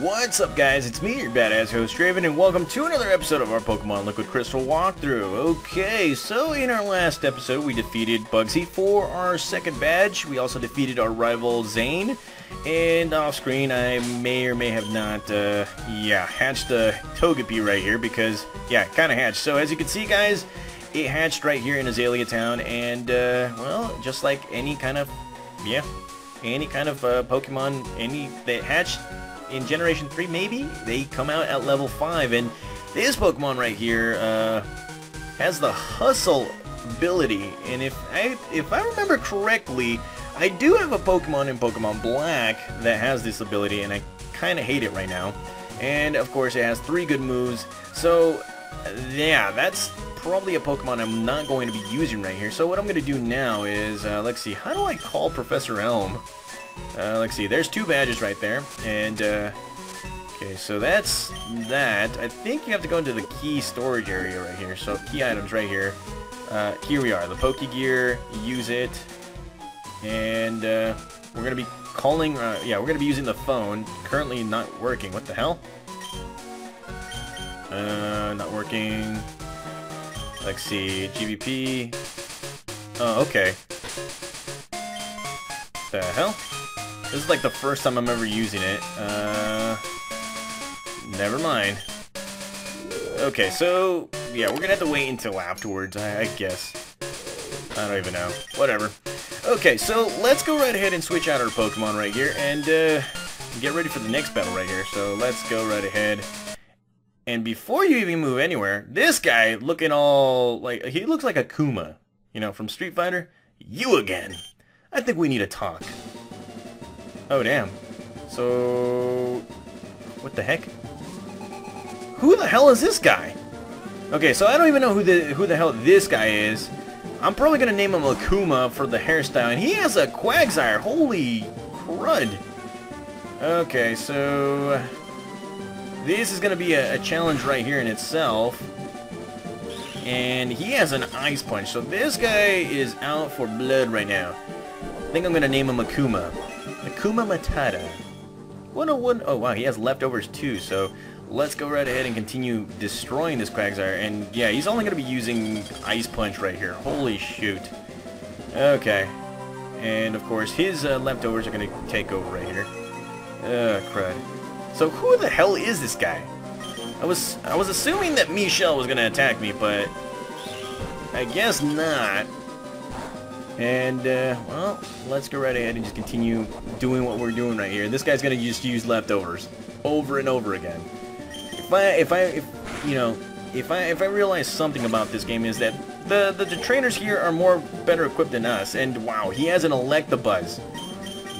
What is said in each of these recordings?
What's up guys, it's me, your badass host Draven, and welcome to another episode of our Pokemon Liquid Crystal walkthrough. Okay, so in our last episode we defeated Bugsy for our second badge. We also defeated our rival Zane, and off screen I may or may have not, uh, yeah, hatched a Togepi right here because, yeah, kind of hatched. So as you can see guys, it hatched right here in Azalea Town, and, uh, well, just like any kind of, yeah, any kind of uh, Pokemon, any that hatched in Generation 3 maybe, they come out at level 5, and this Pokemon right here uh, has the Hustle ability, and if I, if I remember correctly, I do have a Pokemon in Pokemon Black that has this ability, and I kind of hate it right now. And of course it has three good moves, so yeah, that's probably a Pokemon I'm not going to be using right here. So what I'm going to do now is, uh, let's see, how do I call Professor Elm? Uh, let's see, there's two badges right there, and, uh, okay, so that's that. I think you have to go into the key storage area right here, so key items right here. Uh, here we are, the Pokegear, use it, and, uh, we're gonna be calling, uh, yeah, we're gonna be using the phone, currently not working, what the hell? Uh, not working, let's see, GBP, oh, okay. The hell? This is like the first time I'm ever using it. Uh, never mind. Okay, so, yeah, we're gonna have to wait until afterwards, I, I guess. I don't even know. Whatever. Okay, so let's go right ahead and switch out our Pokemon right here, and uh, get ready for the next battle right here. So let's go right ahead. And before you even move anywhere, this guy looking all, like, he looks like Akuma, you know, from Street Fighter. You again. I think we need to talk. Oh, damn. So... What the heck? Who the hell is this guy? Okay, so I don't even know who the who the hell this guy is. I'm probably gonna name him Akuma for the hairstyle, and he has a Quagsire. Holy crud! Okay, so this is gonna be a, a challenge right here in itself. And he has an Ice Punch, so this guy is out for blood right now. I think I'm gonna name him Akuma. Akuma Matata. 101. Oh wow, he has leftovers too, so let's go right ahead and continue destroying this Quagsire. And yeah, he's only to be using Ice Punch right here. Holy shoot. Okay. And of course, his uh, leftovers are to take over right here. Ugh, crud. So who the hell is this guy? I was I was assuming that Michelle was to attack me, but I guess not. And, uh, well, let's go right ahead and just continue doing what we're doing right here. This guy's to just use leftovers over and over again. If I, if I, if, you know, if I, if I realize something about this game is that the, the, the trainers here are more better equipped than us. And, wow, he has an Electabuzz.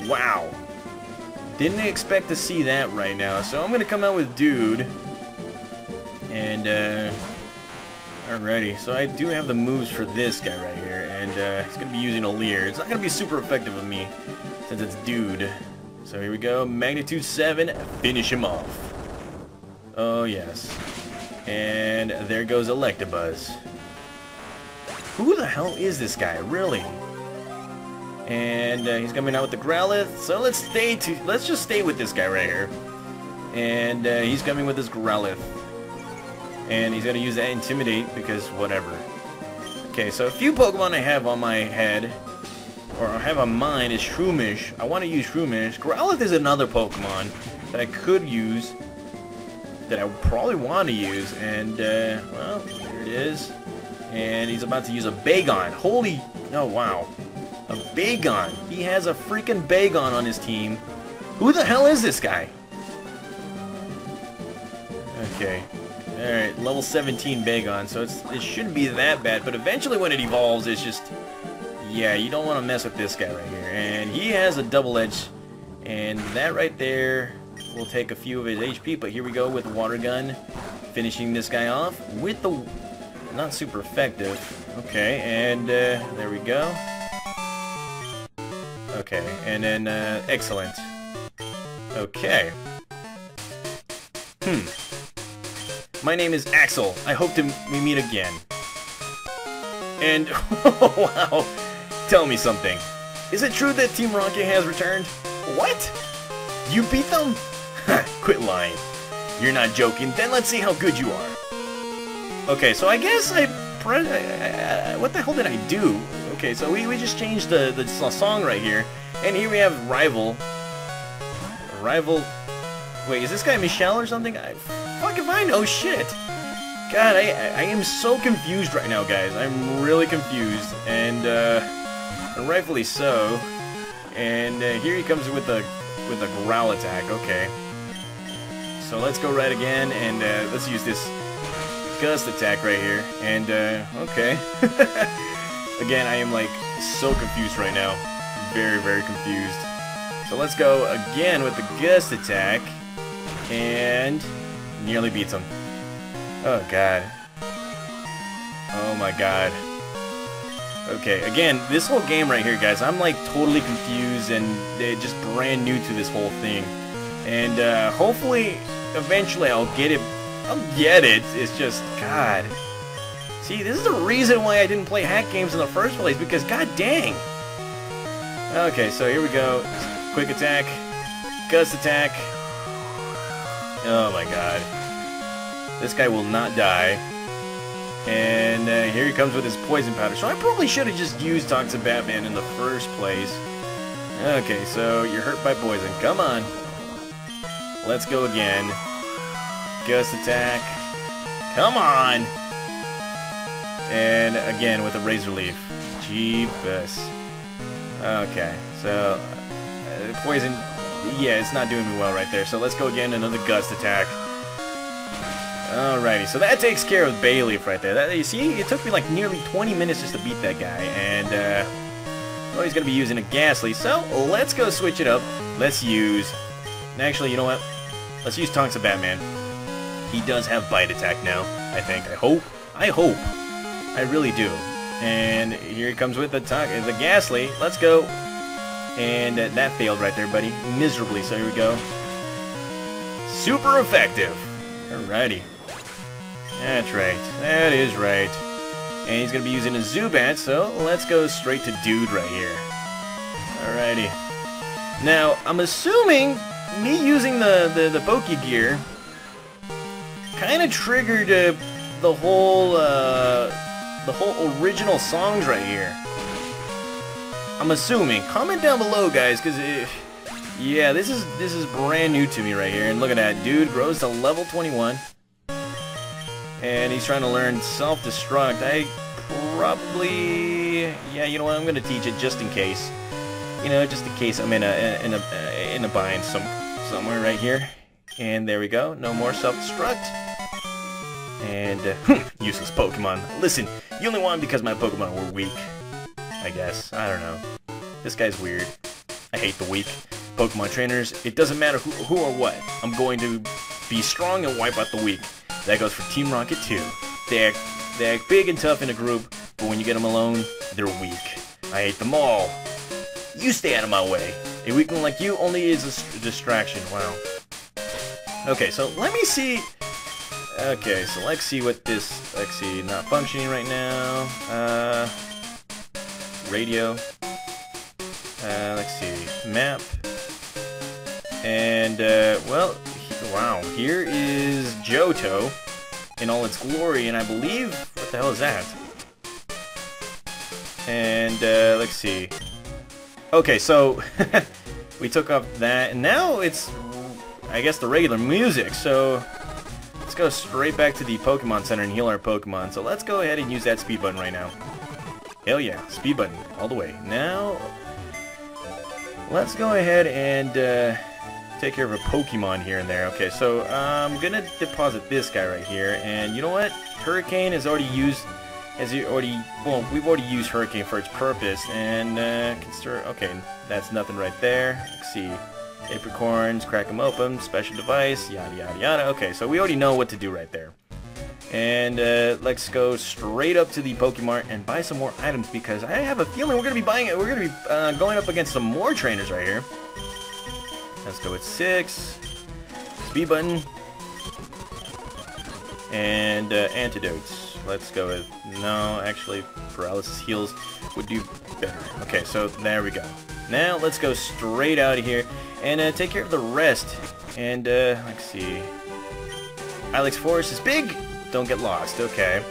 Wow. Didn't expect to see that right now. So I'm to come out with Dude. And, uh... Alrighty, so I do have the moves for this guy right here, and uh, he's going to be using a Leer. It's not going to be super effective of me, since it's Dude. So here we go, Magnitude 7, finish him off. Oh yes. And there goes Electabuzz. Who the hell is this guy, really? And uh, he's coming out with the Growlithe, so let's stay to let's just stay with this guy right here. And uh, he's coming with his Growlithe. And he's going to use that Intimidate because whatever. Okay, so a few Pokemon I have on my head, or I have on mine, is Shroomish. I want to use Shroomish. Growlithe is another Pokemon that I could use, that I probably want to use, and, uh, well, here it is. And he's about to use a Bagon. Holy, oh wow. A Bagon. He has a freaking Bagon on his team. Who the hell is this guy? Okay. Alright, level 17 Bagon, so it's, it shouldn't be that bad, but eventually when it evolves, it's just... Yeah, you don't want to mess with this guy right here. And he has a double edge, and that right there will take a few of his HP, but here we go with Water Gun, finishing this guy off with the... Not super effective. Okay, and uh, there we go. Okay, and then, uh, excellent. Okay. Hmm. My name is Axel. I hope to we meet again. And, wow, tell me something. Is it true that Team Rocket has returned? What? You beat them? Quit lying. You're not joking. Then let's see how good you are. Okay, so I guess I, I, what the hell did I do? Okay, so we, we just changed the, the song right here. And here we have Rival. Rival... Wait, is this guy Michelle or something? I, if I know shit. God, I, I am so confused right now, guys. I'm really confused. And, uh, rightfully so. And uh, here he comes with a with a growl attack. Okay. So let's go right again, and uh, let's use this gust attack right here. And, uh, okay. again, I am, like, so confused right now. Very, very confused. So let's go again with the gust attack. And nearly beats him. Oh, God. Oh, my God. Okay, again, this whole game right here, guys, I'm like totally confused and uh, just brand new to this whole thing. And uh, hopefully, eventually I'll get it. I'll get it. It's just, God. See, this is the reason why I didn't play hack games in the first place, because god dang. Okay, so here we go. Quick attack. Gust attack. Oh my god. This guy will not die. And uh, here he comes with his poison powder. So I probably should have just used Toxic Batman in the first place. Okay, so you're hurt by poison. Come on. Let's go again. Gust attack. Come on! And again with a Razor Leaf. Jeebus. Okay, so... Uh, poison... Yeah, it's not doing me well right there. So let's go again, another Gust attack. Alrighty, so that takes care of Bayleef right there. That, you see, it took me like nearly 20 minutes just to beat that guy, and uh, well, he's going to be using a Gastly, so let's go switch it up. Let's use, actually, you know what? Let's use Toxic Batman. He does have Bite Attack now, I think. I hope. I hope. I really do. And here he comes with the, the Gastly. Let's go. And uh, that failed right there, buddy. Miserably, so here we go. Super effective. Alrighty. That's right. That is right. And he's going to be using a Zubat, so let's go straight to Dude right here. Alrighty. Now, I'm assuming me using the, the, the Poke Gear kind of triggered uh, the whole, uh, the whole original songs right here. I'm assuming. Comment down below, guys, because yeah, this is this is brand new to me right here. And look at that, dude grows to level 21 and he's trying to learn self-destruct. I probably, yeah, you know what? I'm gonna teach it just in case. You know, just in case I'm in a in a in a bind some somewhere right here. And there we go. No more self-destruct. And uh, useless Pokemon. Listen, you only won because my Pokemon were weak. I guess. I don't know. This guy's weird. I hate the weak. Pokemon trainers, it doesn't matter who, who or what. I'm going to be strong and wipe out the weak. That goes for Team Rocket too. They act, they act big and tough in a group, but when you get them alone, they're weak. I hate them all. You stay out of my way. A weakling like you only is a distraction. Wow. Okay, so let me see... Okay, so let's see what this... See, not functioning right now. Radio. Uh, let's see. Map. And, uh, well, Wow, here is Johto in all its glory, and I believe... What the hell is that? And, uh, let's see. Okay, so... we took up that, and now it's... I guess the regular music, so... Let's go straight back to the Pokemon Center and heal our Pokemon. So let's go ahead and use that speed button right now. Hell yeah, speed button, all the way. Now, let's go ahead and... Uh, take care of a Pokemon here and there. Okay, so I'm gonna deposit this guy right here, and you know what? Hurricane is already used, as you already, well, we've already used Hurricane for its purpose, and uh, consider, okay, that's nothing right there. Let's see, apricorns, crack them open, special device, yada yada yada. Okay, so we already know what to do right there. And uh, let's go straight up to the Pokemon and buy some more items because I have a feeling we're gonna be buying it. We're gonna be uh, going up against some more trainers right here. Let's go with six. Speed button. And uh, antidotes. Let's go with... No, actually, paralysis heals would do better. Okay, so there we go. Now, let's go straight out of here and uh, take care of the rest And, uh, let's see. Ilex Forest is big. Don't get lost. Okay.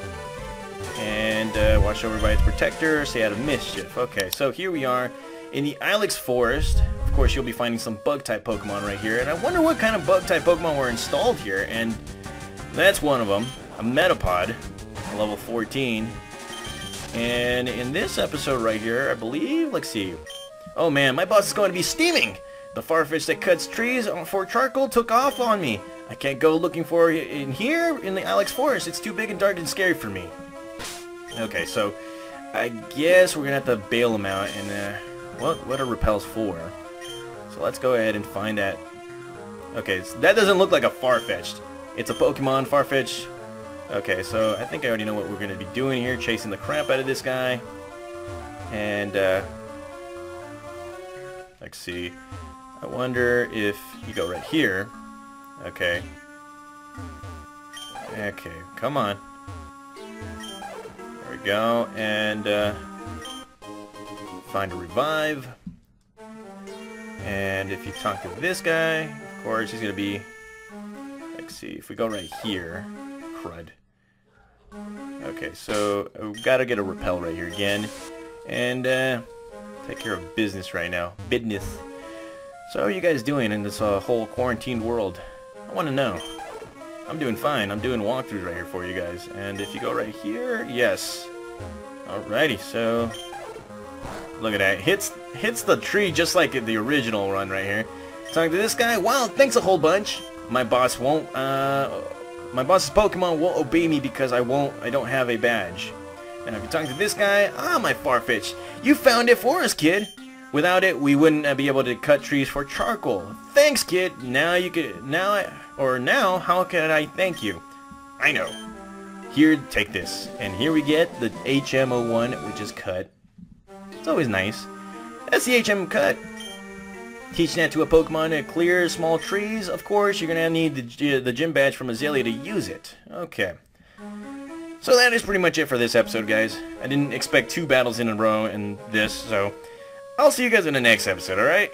And, uh, watch over by its protector. Stay out of mischief. Okay, so here we are in the Ilex Forest. Of course, you'll be finding some Bug-type Pokemon right here. And I wonder what kind of Bug-type Pokemon were installed here. And that's one of them. A Metapod. Level 14. And in this episode right here, I believe, let's see. Oh man, my boss is going to be steaming! The Farfetch that cuts trees for charcoal took off on me. I can't go looking for it in here, in the Ilex Forest. It's too big and dark and scary for me. Okay, so I guess we're going to have to bail him out. And uh, what, what are repels for? So let's go ahead and find that. Okay, so that doesn't look like a Farfetch'd. It's a Pokemon Farfetch. Okay, so I think I already know what we're going to be doing here. Chasing the crap out of this guy. And, uh, let's see. I wonder if you go right here. Okay. Okay, come on. There we go. And, uh, find a revive. And if you talk to this guy, of course, he's going to be... Let's see, if we go right here... Crud. Okay, so we gotta get a repel right here again. And, uh, take care of business right now. Business. So how are you guys doing in this uh, whole quarantined world? I want to know. I'm doing fine. I'm doing walkthroughs right here for you guys. And if you go right here, yes. Alrighty, so... Look at that. Hits hits the tree just like the original run right here. Talking to this guy. Wow, thanks a whole bunch. My boss won't, uh... My boss's Pokemon won't obey me because I won't, I don't have a badge. And if you're talking to this guy, ah, my Farfetch, you found it for us, kid. Without it, we wouldn't be able to cut trees for charcoal. Thanks, kid. Now you could, now, I, or now, how can I thank you? I know. Here, take this. And here we get the HM01, which is cut. It's always nice. That's the HM cut. Teaching that to a Pokemon to clear small trees, of course, you're to need the, the gym badge from Azalea to use it. Okay. So that is pretty much it for this episode, guys. I didn't expect two battles in a row in this, so I'll see you guys in the next episode, alright?